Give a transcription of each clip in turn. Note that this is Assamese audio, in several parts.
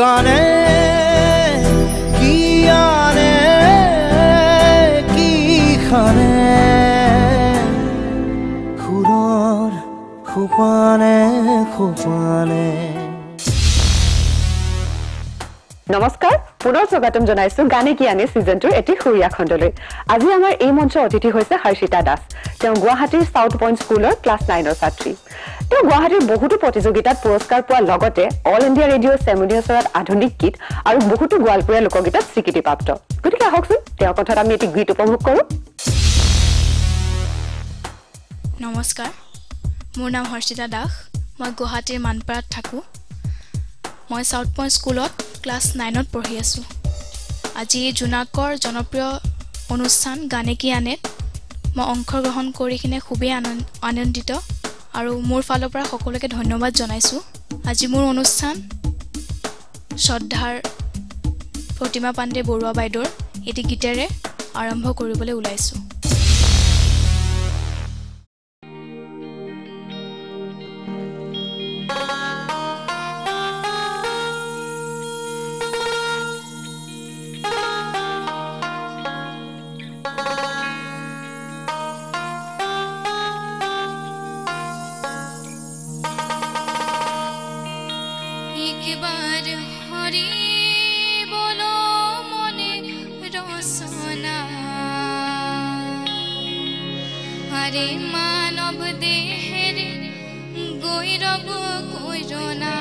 গানে কি আনে কি খানে? সুৰৰ সোপানে সোপানে নমস্কাৰ পুনৰ স্বাগতম জনাইছো গানে কি আনে ছিজন টুৰ এটি সুৰীয়া খণ্ডলৈ। আজি আমাৰ এই মঞ্চৰ অতিথি হৈছে হৰ্ষিতা দাস। তেওঁ গুৱাহাটীৰ চাউথ পইণ্ট স্কুলৰ ক্লাছ নাইনৰ ছাত্ৰী। তেওঁ গুৱাহাটীৰ বহুতো প্ৰতিযোগিতাত পুৰস্কাৰ পোৱাৰ লগতে অল ইণ্ডিয়া ৰেডিঅ' চেমুনিয়াচৰাত আধুনিক গীত আৰু বহুতো গোৱালপৰীয়া লোকগীতত স্বীকৃতিপ্ৰাপ্ত গতিকে আহকচোন তেওঁৰ কথাত আমি এটি গীত উপভোগ কৰোঁ। নমস্কাৰ। মোৰ নাম হৰ্ষিতা দাস। মই গুৱাহাটীৰ মানপাৰাত থাকোঁ। মই চাউথ পইণ্ট স্কুলত ক্লাছ নাইনত পঢ়ি আছোঁ। আজি জোনাকৰ জনপ্ৰিয় অনুষ্ঠান গানে কি আনেত মই অংশগ্ৰহণ কৰি কিনে খুবেই আনন্দ আনন্দিত আৰু মোৰ ফালৰ পৰা সকলোকে ধন্যবাদ জনাইছোঁ। আজি মোৰ অনুষ্ঠান শ্ৰদ্ধাৰ প্ৰতিমা পাণ্ডে বৰুৱা বাইদেউৰ। এটি গীতেৰে আৰম্ভ কৰিবলৈ ওলাইছোঁ। কইর গো কইর না।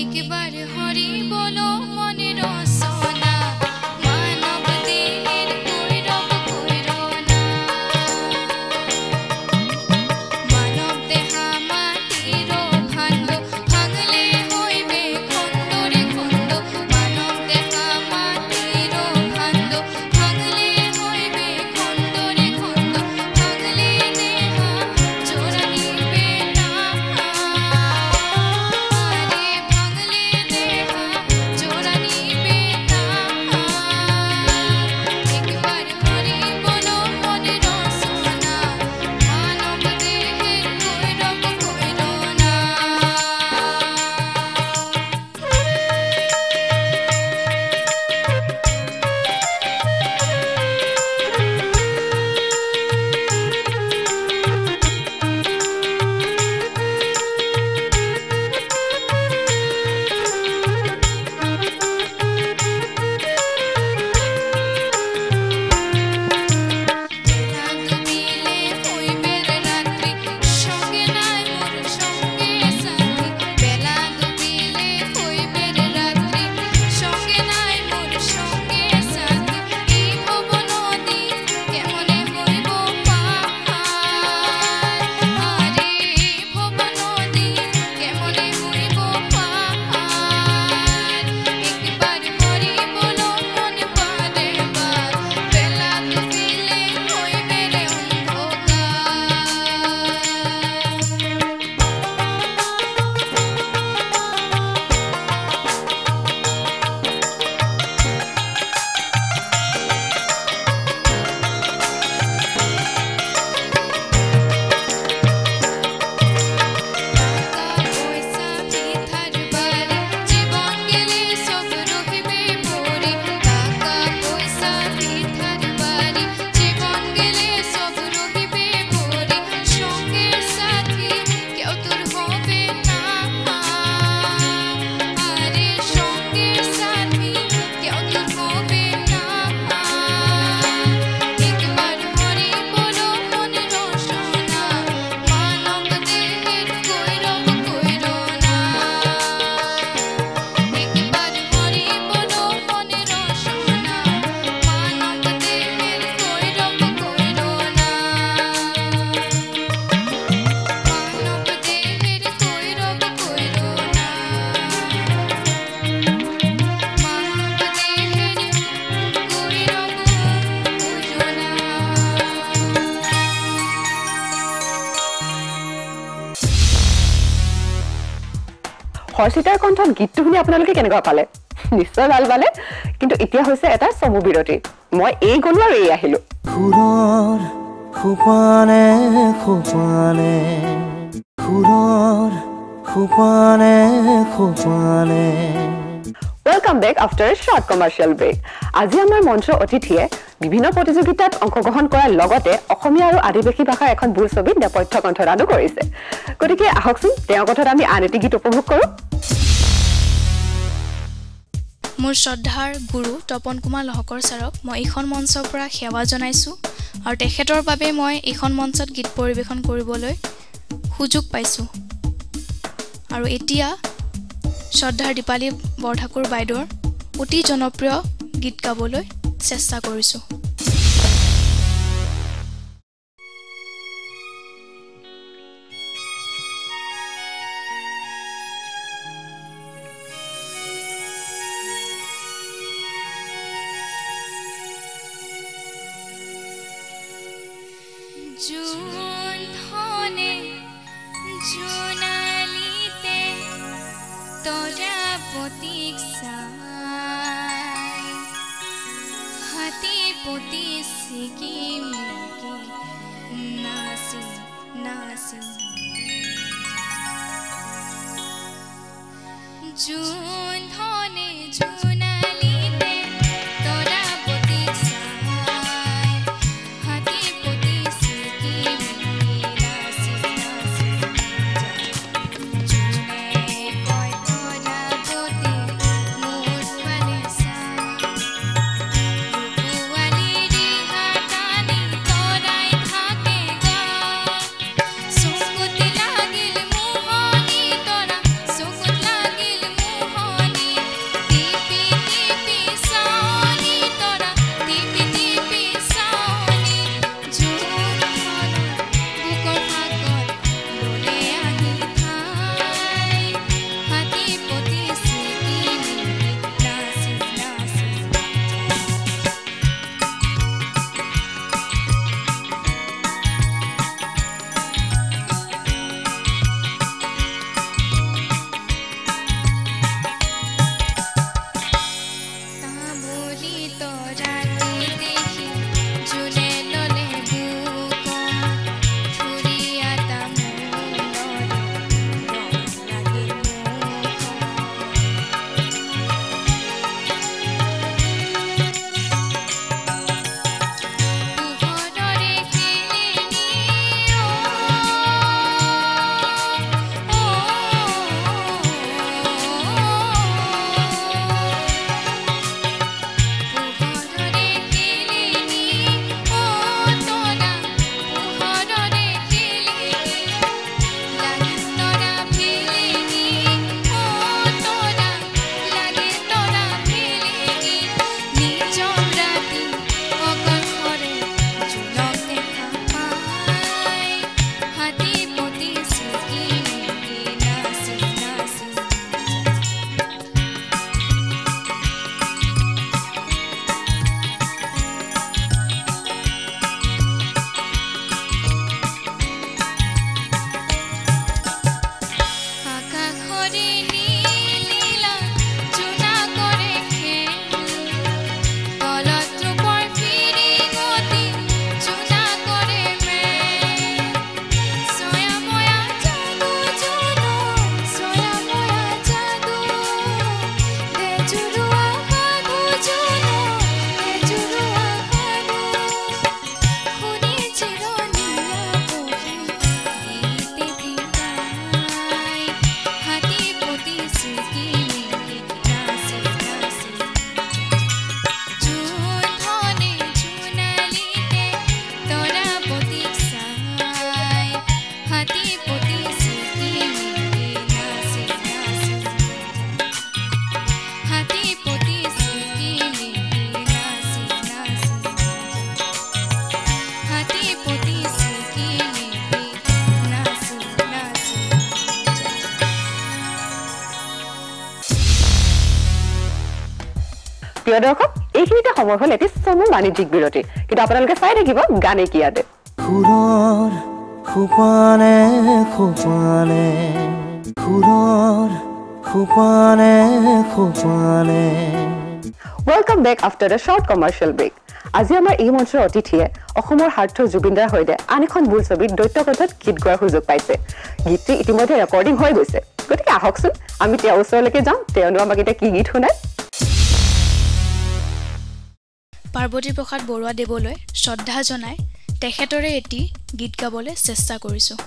একবার হরি বলো হৰ্ষিতাৰ কণ্ঠত গীতটো শুনি আপোনালোকে কেনেকুৱা পালে? নিশ্চয় ভাল পালে। কিন্তু এতিয়া হৈছে এটা চমু বিৰতি মই এই গ'লো আৰু এই আহিলোঁ সোপানে সোপানে সুৰৰ welcome back after a short commercial break আজি আমাৰ মঞ্চৰ অতিথিয়ে বিভিন্ন প্ৰতিযোগিতাত অংশগ্ৰহণ কৰাৰ লগতে অসমীয়া আৰু আদিবাসী ভাষাৰ এখন বোলছবিত নেপথ্য কণ্ঠদানো কৰিছে। গতিকে আহকচোন তেওঁৰ কথাত আমি আন এটি গীত উপভোগ কৰোঁ। মোৰ শ্ৰদ্ধাৰ গুৰু তপন কুমাৰ লহকৰ ছাৰক মই এইখন মঞ্চৰ পৰা সেৱা জনাইছোঁ আৰু তেখেতৰ বাবে মই এইখন মঞ্চত গীত পৰিৱেশন কৰিবলৈ সুযোগ পাইছোঁ। আৰু এতিয়া শ্ৰদ্ধাৰ দীপালী বৰঠাকুৰ বাইদেউৰ অতি জনপ্ৰিয় গীত গাবলৈ চেষ্টা কৰিছোঁ। June. প্ৰিয় দৰ্শক এইখিনিতে সময় হ'ল এটি চমু বাণিজ্যিক বিৰতি। কিন্তু আপোনালোকে চাই থাকিব গানে কি খোপানে welcome back after the short commercial break আজি আমাৰ এই মঞ্চৰ অতিথিয়ে অসমৰ সাৰ্থক জুবিনদাৰ সৈতে আন এখন বোলছবিত দৈত্যকথাত গীত গোৱাৰ সুযোগ পাইছে। গীতটি ইতিমধ্যে ৰেকৰ্ডিং হৈ গৈছে। গতিকে আহকচোন আমি তেওঁৰ ওচৰলৈকে যাওঁ। তেওঁনো আমাক এতিয়া কি গীত শুনায়? পাৰ্বতী প্ৰসাদ বৰুৱা দেৱলৈ শ্ৰদ্ধা জনাই তেখেতৰে এটি গীত গাবলৈ চেষ্টা কৰিছোঁ।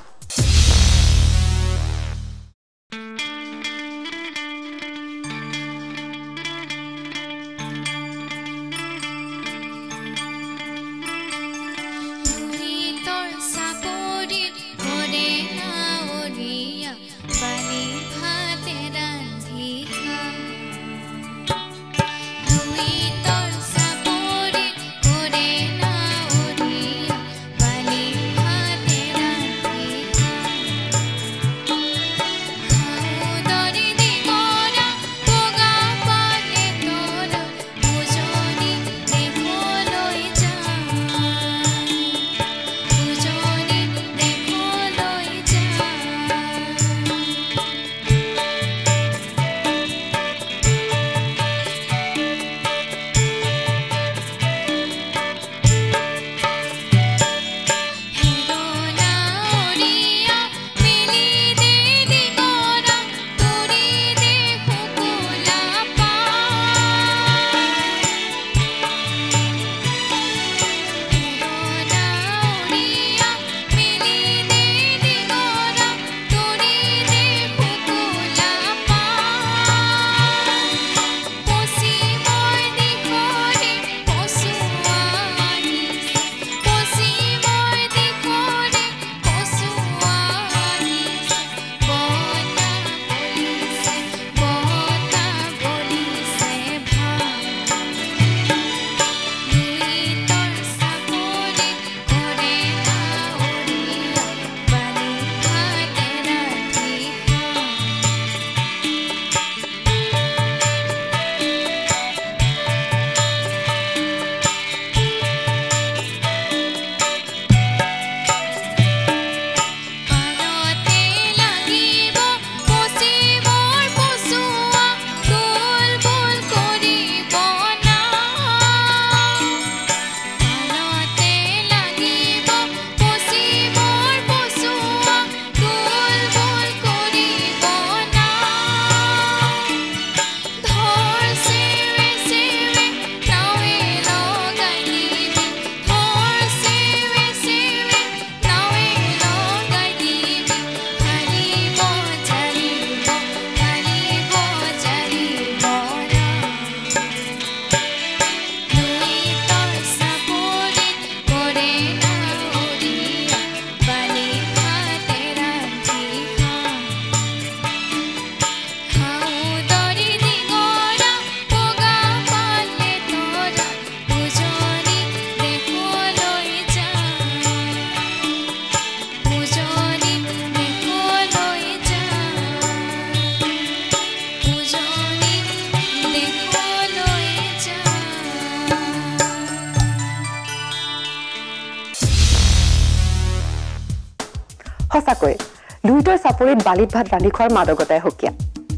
চাপৰিত বালিত ভাত ৰান্ধি খোৱাৰ মাদকতাই সুকীয়া।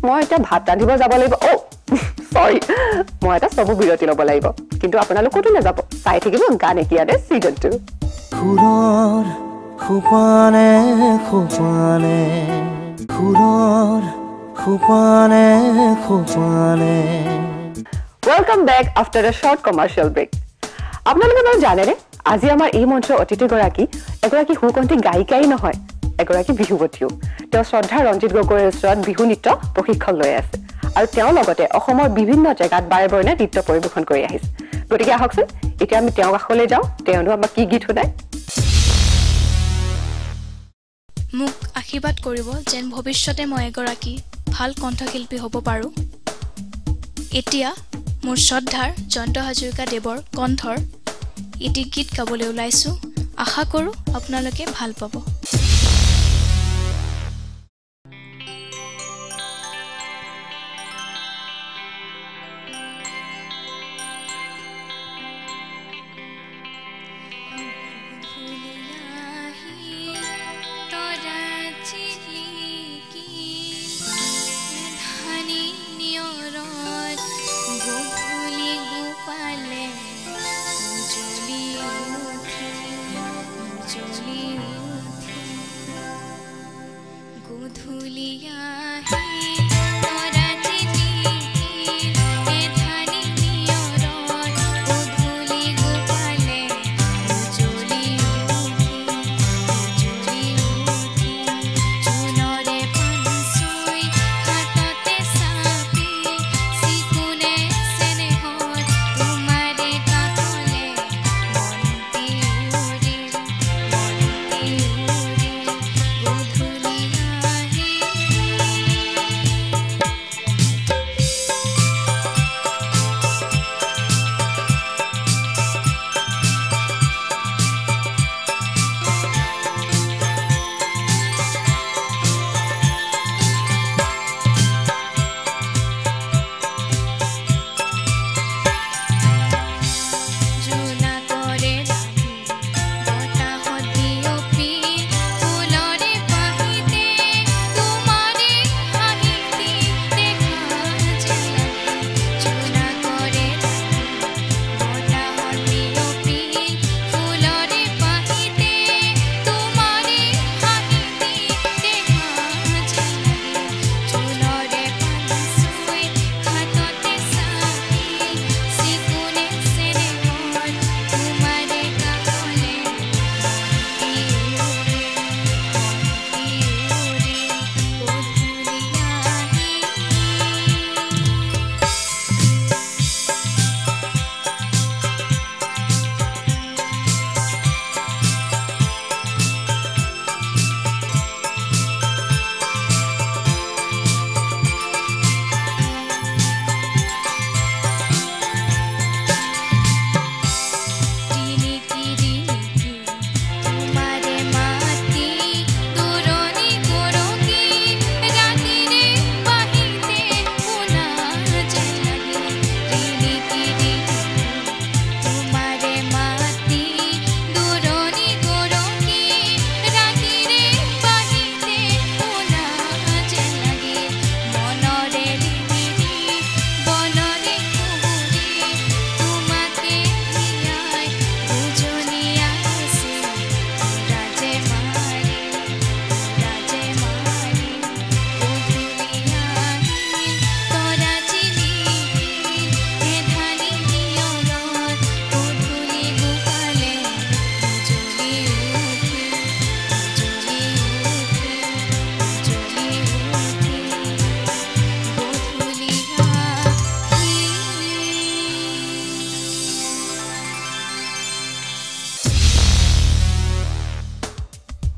মই এতিয়া ভাত ৰান্ধিব যাব লাগিব। অ' চৰি মই এটা চবু বিৰতি ল'ব লাগিব। কিন্তু আপোনালোক ক'তো নাযাব। চাই থাকিব গানে কিয়ানে ছিজন টু সুৰৰ সোপানে সোপানে সুৰৰ সোপানে সোপানে welcome back after a short commercial break আপোনালোকে বাৰু জানেনে আজি আমাৰ এই মঞ্চৰ অতিথিগৰাকী এগৰাকী সুকণ্ঠী গায়িকাই নহয়। এগৰাকী বিহুৱতীও। তেওঁ শ্ৰদ্ধা ৰঞ্জিত গগৈৰ ওচৰত বিহু নৃত্য প্ৰশিক্ষণ লৈ আছে আৰু তেওঁৰ লগতে অসমৰ বিভিন্ন জেগাত বাৰে বৰণে নৃত্য পৰিৱেশন কৰি আহিছে। গতিকে আহকচোন এতিয়া আমি তেওঁৰ কাষলৈ যাওঁ। তেওঁনো আমাক কি গীত শুনায়? মোক আশীৰ্বাদ কৰিব যেন ভৱিষ্যতে মই এগৰাকী ভাল কণ্ঠশিল্পী হ'ব পাৰোঁ। এতিয়া মোৰ শ্ৰদ্ধাৰ জয়ন্ত হাজৰিকা দেৱৰ কণ্ঠৰ এটি গীত গাবলৈ ওলাইছোঁ। আশা কৰোঁ আপোনালোকে ভাল পাব।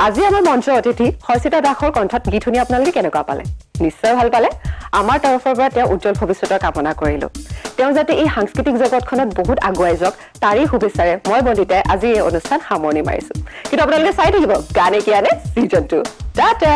আজি আমাৰ মঞ্চৰ অতিথি হৰ্ষিতা দাসৰ কণ্ঠত গীত শুনি আপোনালোকে কেনেকুৱা পালে? নিশ্চয় ভাল পালে। আমাৰ তৰফৰ পৰা তেওঁ উজ্জ্বল ভৱিষ্যতৰ কামনা কৰিলোঁ। তেওঁ যাতে এই সাংস্কৃতিক জগতখনত বহুত আগুৱাই যাওক তাৰেই শুভেচ্ছাৰে মই বন্দিতাই আজি এই অনুষ্ঠান সামৰণি মাৰিছোঁ। কিন্তু আপোনালোকে চাই থাকিব গানে কি আনে ছিজন টু টাটা